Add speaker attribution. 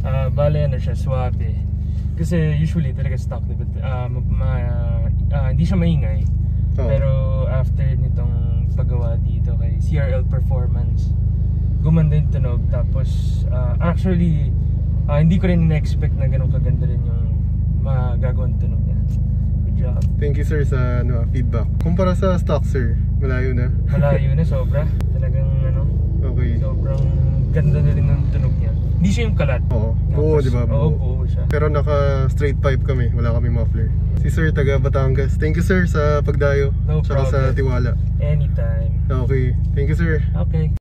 Speaker 1: Ah, bale ano siya, swabe. Kasi usually talaga stock, diba? Ah, ma, ma- ah, hindi siya maingay.
Speaker 2: Oo.
Speaker 1: Pero after nitong paggawa dito kay CRL Performance, gumanda yung tunog. Tapos, ah, actually, ah, hindi ko rin na-expect na ganun kaganda rin yung magagawang tunog niya. Good job.
Speaker 2: Thank you sir sa ano, feedback. Kumpara sa stock sir, malayo na.
Speaker 1: Malayo na sobra. Talagang ano,
Speaker 2: Okay.
Speaker 1: sobrang ganda na rin ng tunog niya. Hindi siya yung kalat.
Speaker 2: Oo. Buo, di ba?
Speaker 1: Oo, Buo. siya.
Speaker 2: Pero naka straight pipe kami, wala kami muffler. Si Sir taga Batangas. Thank you sir sa pagdayo.
Speaker 1: No
Speaker 2: Tsaka sa
Speaker 1: problem.
Speaker 2: tiwala.
Speaker 1: Anytime.
Speaker 2: Okay. Thank you sir.
Speaker 1: Okay.